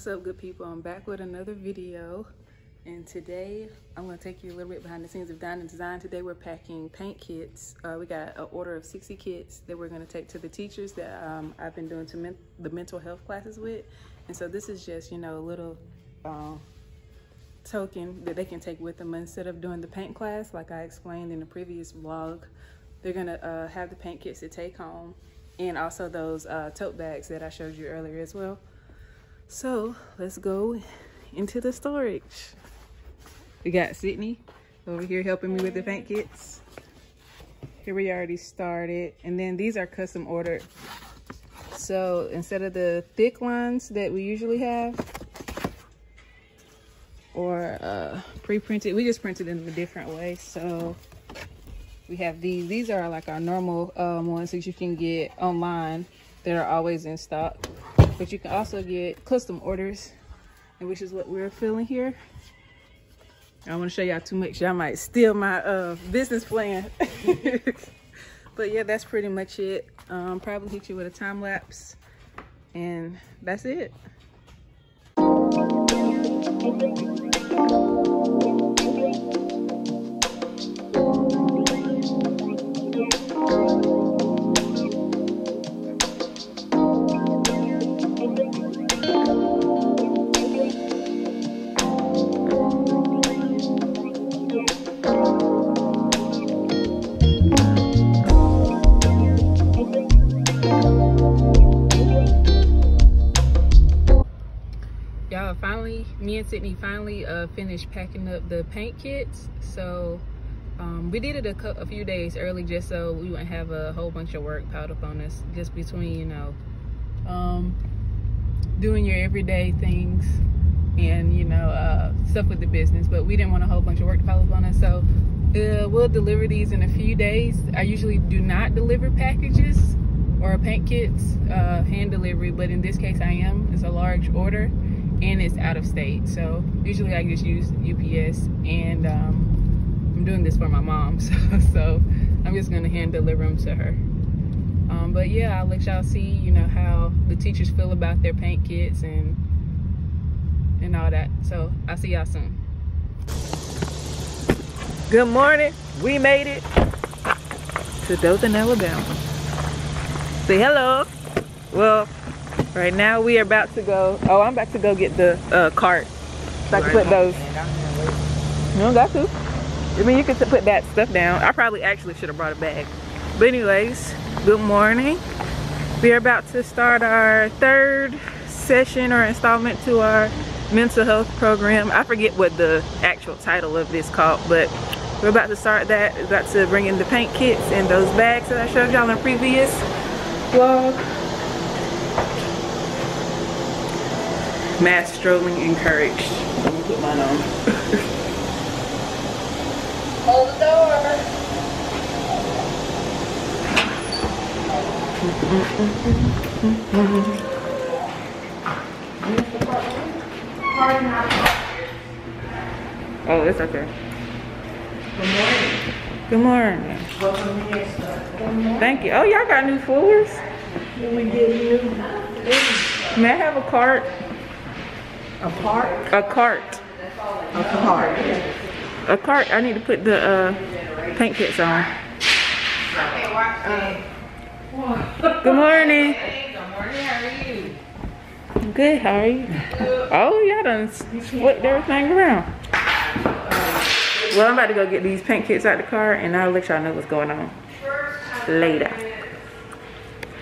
What's up good people? I'm back with another video and today I'm going to take you a little bit behind the scenes of dining Design. Today we're packing paint kits. Uh, we got an order of 60 kits that we're going to take to the teachers that um, I've been doing to men the mental health classes with. And so this is just, you know, a little uh, token that they can take with them instead of doing the paint class like I explained in the previous vlog. They're going to uh, have the paint kits to take home and also those uh, tote bags that I showed you earlier as well. So let's go into the storage. We got Sydney over here helping me with the paint kits. Here we already started. And then these are custom ordered. So instead of the thick ones that we usually have, or uh, pre-printed, we just printed them a different way. So we have these. These are like our normal um, ones that you can get online that are always in stock. But you can also get custom orders, which is what we're filling here. I want to show y'all too much. Y'all might steal my uh, business plan. but yeah, that's pretty much it. Um, probably hit you with a time lapse. And that's it. Sydney finally uh, finished packing up the paint kits. So um, we did it a, a, few days early just so we wouldn't have a whole bunch of work piled up on us just between, you know, um, doing your everyday things and, you know, uh, stuff with the business. But we didn't want a whole bunch of work piled up on us. So uh, we'll deliver these in a few days. I usually do not deliver packages or paint kits, uh, hand delivery, but in this case I am. It's a large order and it's out of state. So usually I just use UPS and um, I'm doing this for my mom. So, so I'm just gonna hand deliver them to her. Um, but yeah, I'll let y'all see, you know, how the teachers feel about their paint kits and and all that. So I'll see y'all soon. Good morning. We made it to Dothan, Alabama. Say hello. Well, Right now we are about to go, oh, I'm about to go get the uh, cart. So I can put those. You don't got to. I mean, you can put that stuff down. I probably actually should have brought a bag. But anyways, good morning. We are about to start our third session or installment to our mental health program. I forget what the actual title of this called, but we're about to start that. We're about to bring in the paint kits and those bags that I showed y'all in the previous vlog. Mass strolling encouraged. Let me put mine on. Hold the door. oh, it's okay. Good morning. Good morning. Thank you. Oh, y'all got new floors? May I have a cart? A cart? A cart. A cart. A cart. I need to put the uh, paint kits on. Good morning. Good morning. How are you? Good. How are you? Oh, y'all done flipped everything around. Well, I'm about to go get these paint kits out of the car, and I'll let y'all know what's going on later.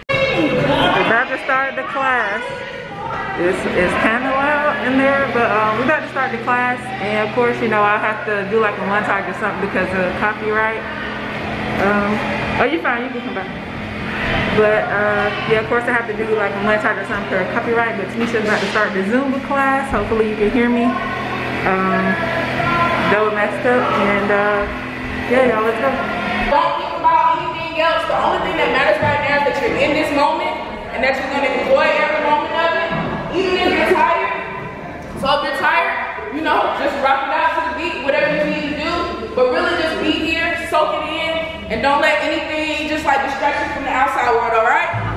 We're about to start the class. It's, it's kind of in there, but um, we're about to start the class. And of course, you know, I'll have to do like a montage or something because of copyright. Um, oh, you're fine, you can come back. But uh, yeah, of course I have to do like a montage or something for copyright, but Tanisha's about to start the Zumba class. Hopefully you can hear me. Um, double messed up and uh, yeah, y'all, let's go. Don't think about anything else. The only thing that matters right now is that you're in this moment and that you're gonna enjoy every moment of it even if you're tired. So if you're tired, you know, just rock it out to the beat, whatever you need to do. But really just be here, soak it in, and don't let anything just like distract you from the outside world, all right?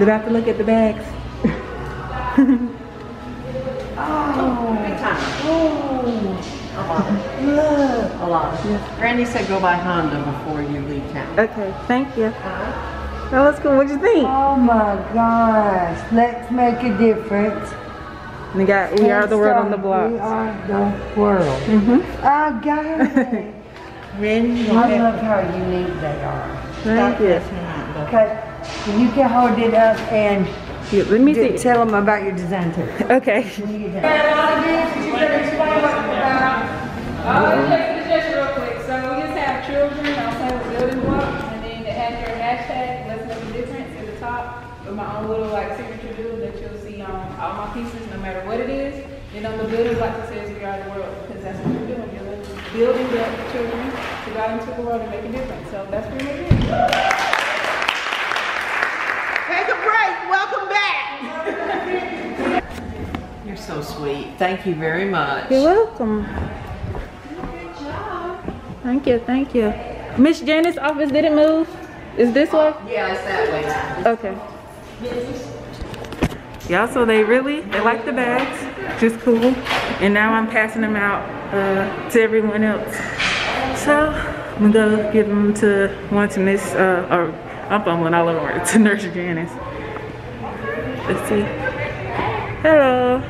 Did I have to look at the bags? Oh, big time. Oh. Look. A lot. Randy said go buy Honda before you leave town. Okay, thank you. That was cool. What'd you think? Oh my gosh, let's make a difference. We got We Are the World on the block. We are the world. Mm-hmm. I got it. Randy, I love how unique they are. Thank you. Okay, you can hold it up and Here, let me d- see. tell them about your design too. Okay. When you get done. Uh, check the real quick. So we just have children, I'll say with building blocks, and then it has your hashtag, let's make a difference the top with my own little like signature doodle that you'll see on all my pieces, no matter what it is. Then on the building blocks it says we are the world, because that's what we're doing, building, building the children to go out into the world and make a difference. So that's pretty much it. Take a break. Welcome back. You're so sweet. Thank you very much. You're welcome. Good job. Thank you, thank you. Miss Janice's office didn't move? Is this way? Yeah, it's that way. Okay. Y'all, so they really, they like the bags, just cool. And now I'm passing them out uh, to everyone else. So, I'm gonna go give them to one to Miss, uh, or I'm fumbling all over, to Nurse Janice. Let's see. Hello.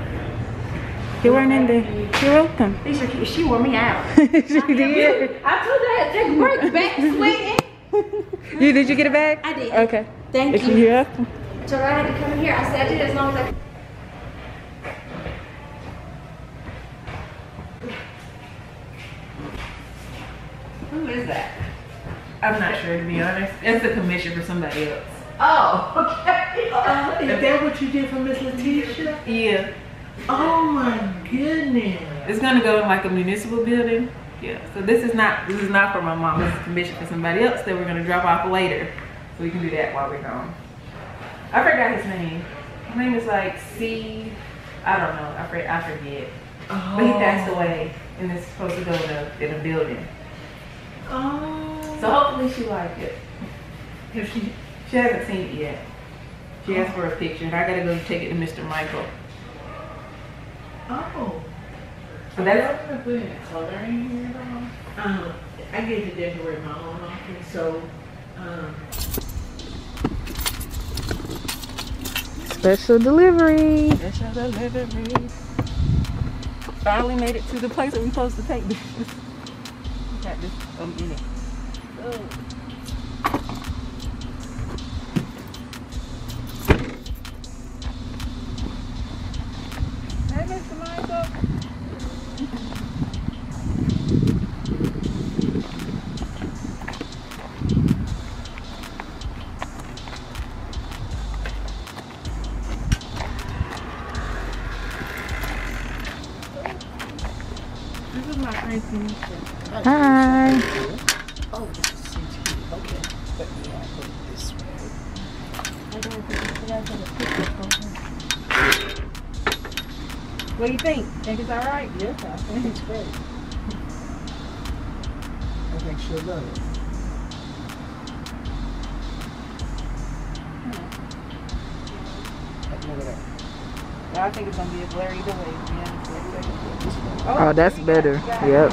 You weren't in there. You're welcome. She wore me out. she did. I told her I had to take a break, back sweating. You, did you get a bag? I did. Okay. Thank If you. You're welcome. So I had to come in here. I said I did as long as I Who is that? I'm not sure to be honest. It's a commission for somebody else. Oh, okay. Is that what you did for Miss Letitia? Yeah. Oh my goodness. It's gonna go in like a municipal building. Yeah. So this is not this is not for my mom. This is commission for somebody else that we're gonna drop off later. So we can do that while we're gone. I forgot his name. His name is like C. I don't know. I forget. I forget. But he passed oh. away, and it's supposed to go in a in a building. Oh. So hopefully she liked it. If she she hasn't seen it yet. She asked for a picture, and I gotta go take it to Mr. Michael. Oh. So that's gonna put any color in here at all? Um, I get to decorate my own office, so, um, Special delivery. Special delivery. Finally made it to the place that we're supposed to take this. Got this a minute. Hey, What do you think? Think it's all right? Yes, I think it's great. I think she'll love it. Hmm. I think it's gonna be a blur either way. Yeah. Oh, oh, that's better. Yep.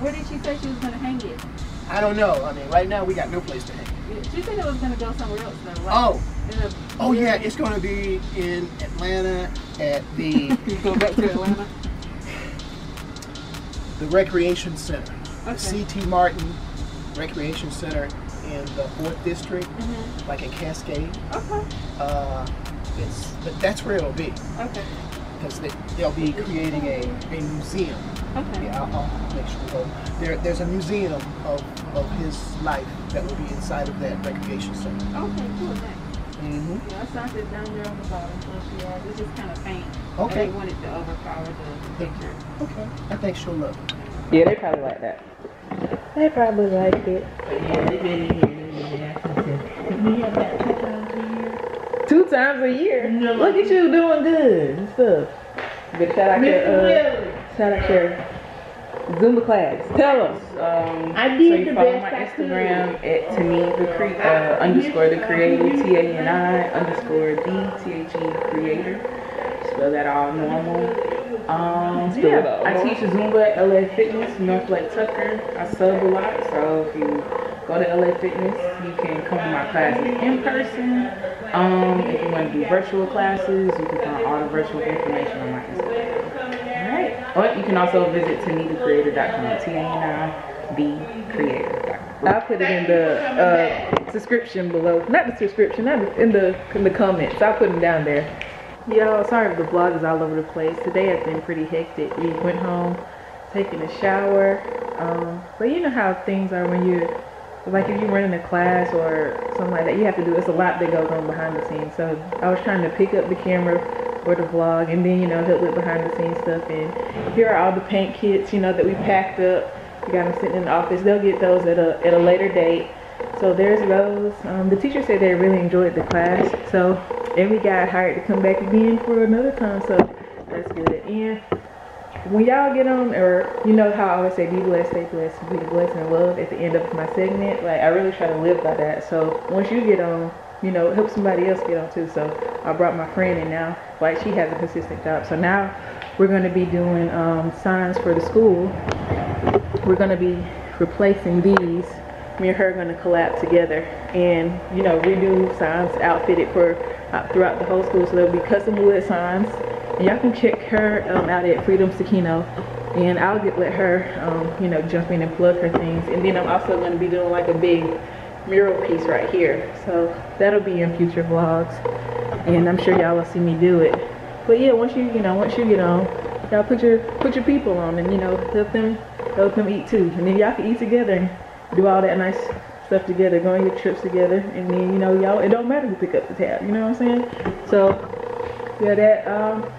Where did she say she was gonna hang it? I don't know. I mean, right now we got no place to hang it. She said it was gonna go somewhere else though. Like Oh, a, oh yeah, it's going to be in Atlanta at the go back to Atlanta. the Recreation Center, Okay. CT Martin Recreation Center in the Fourth District, like in Cascade. Okay. Uh, it's but that's where it'll be Okay. Because they, they'll be creating a, a museum. Okay. Yeah, I'll, I'll make sure. So there, there's a museum of, of his life that will be inside of that recreation center. Okay. Cool. Thanks. Mm-hmm. Yeah, I signed it down there on the bottom. So she has. It's just kind of faint. Okay. I didn't want it to overpower the picture. Okay. I think she'll love it. Yeah, they probably like that. They probably like it. Yeah, they been in here, Two times a year. No. Look at you doing good and stuff. But shout out to uh, shout out your Zumba class. Tell us. Um, I did so you the follow best my I could. Instagram at Tani the cre- uh, underscore the creator T A N I underscore D T H E creator. Spell that all normal. Um, yeah, I teach Zumba at LA Fitness, North Lake Tucker. I sub a lot, so if you go to LA Fitness, you can come to my classes in person. Um, if you want to do virtual classes, you can find all the virtual information on my Instagram. Alright. Or you can also visit tanitacreator.com. T-A-N-I-B creator.com. I'll put it in the uh, description below. Not the description, not in the in the comments. I'll put them down there. Y'all, sorry if the vlog is all over the place. Today has been pretty hectic. We went home, taking a shower. Um, but you know how things are when you're like if you're running a class or something like that, you have to do it's a lot that goes on behind the scenes. So I was trying to pick up the camera for the vlog and then you know help with behind the scenes stuff and here are all the paint kits, you know, that we packed up. We got them sitting in the office. They'll get those at a at a later date. So there's those. Um, the teacher said they really enjoyed the class. So and we got hired to come back again for another time. So that's good. And when y'all get on, or you know how I always say, be blessed, stay blessed, be blessed and love at the end of my segment. Like I really try to live by that. So once you get on, you know, help somebody else get on too. So I brought my friend in now. Like she has a consistent job. So now we're going to be doing um, signs for the school. We're going to be replacing these. Me and her are going to collab together and you know redo signs outfitted for uh, throughout the whole school. So there'll be custom wood signs. Y'all can check her um, out at Freedom Sakino. And I'll get let her, um, you know, jump in and plug her things. And then I'm also going to be doing like a big mural piece right here. So that'll be in future vlogs. And I'm sure y'all will see me do it. But yeah, once you, you know, once you get on, y'all put your put your people on and you know help them help them eat too. And then y'all can eat together and do all that nice stuff together, go on your trips together, and then you know y'all it don't matter who pick up the tab. You know what I'm saying? So yeah, that um.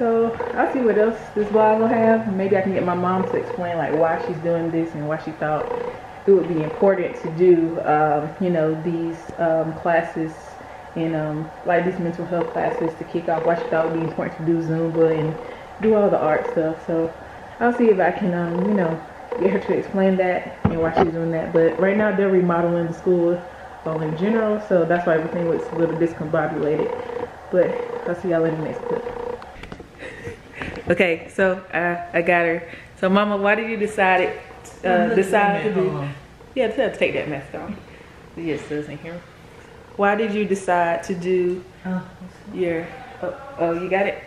So I'll see what else this vlog will have. Maybe I can get my mom to explain like why she's doing this and why she thought it would be important to do, um, you know, these um, classes and um, like these mental health classes to kick off. Why she thought it would be important to do Zumba and do all the art stuff. So I'll see if I can, um, you know, get her to explain that and why she's doing that. But right now they're remodeling the school in general, so that's why everything looks a little discombobulated. But I'll see y'all in the next clip. Okay, so uh, I got her. So, Mama, why did you decide it? Uh, decide to do? Yeah, to take that mask off. Yes, doesn't hear. Why did you decide to do your? Oh, oh, you got it.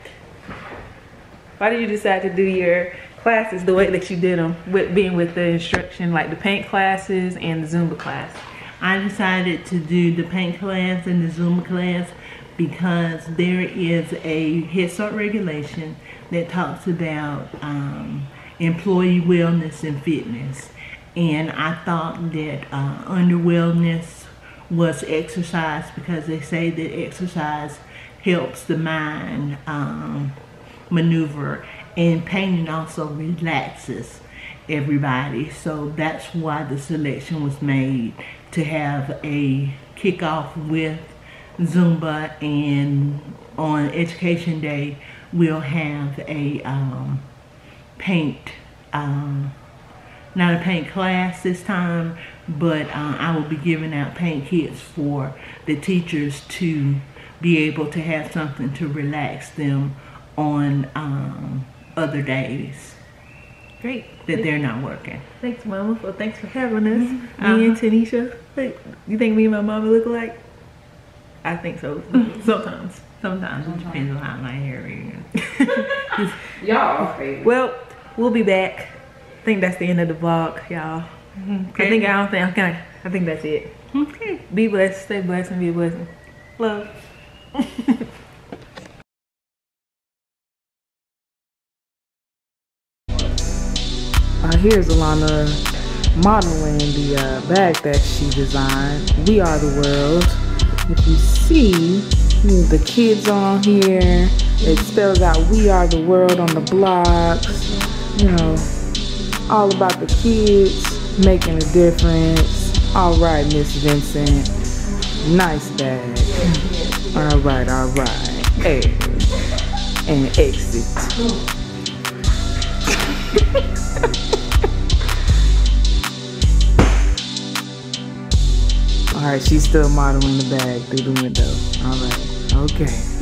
Why did you decide to do your classes the way that you did them, with being with the instruction, like the paint classes and the Zumba class? I decided to do the paint class and the Zumba class because there is a Head Start regulation that talks about um, employee wellness and fitness. And I thought that uh, under wellness was exercise because they say that exercise helps the mind um, maneuver and painting also relaxes everybody. So that's why the selection was made to have a kickoff with Zumba and on Education Day we'll have a um, paint, um, not a paint class this time, but uh, I will be giving out paint kits for the teachers to be able to have something to relax them on um, other days Great. that they're not working. Thanks, Mama. Well, thanks for having us. Uh-huh. Me and Tanisha. You think me and my mama look alike? I think so. Sometimes. Sometimes it depends on how my hair is. Y'all crazy. Well, we'll be back. I think that's the end of the vlog, y'all. I think I don't think I can. I think that's it. Okay. Be blessed, stay blessed, and be a blessing. Love. Uh, here's Alannah modeling the uh, bag that she designed. We are the world. If you see the kids on here. It spells out we are the world on the block. You know, all about the kids, making a difference. All right, Miss Vincent. Nice bag. All right, all right. Hey. And exit. All right, she's still modeling the bag through the window. All right okay.